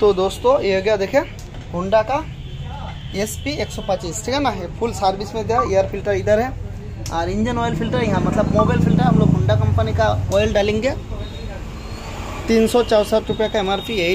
तो दोस्तों, ये हो गया देखे होंडा का एस पी एक सौ पच्चीस, ठीक है ना? ये फुल सर्विस में दिया एयर फ़िल्टर इधर है। और इंजन ऑयल फ़िल्टर यहाँ मतलब मोबाइल फ़िल्टर हम लोग होंडा कंपनी का ऑयल डालेंगे। तीन सौ चौसठ रुपये का एम आर पी